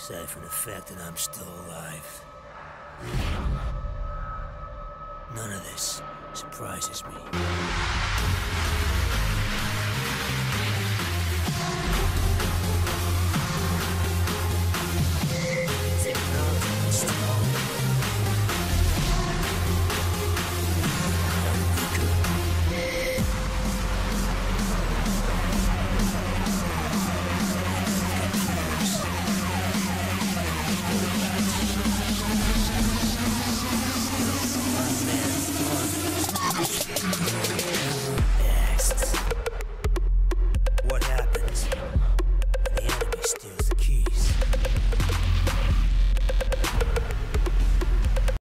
Aside from the fact that I'm still alive. None of this surprises me.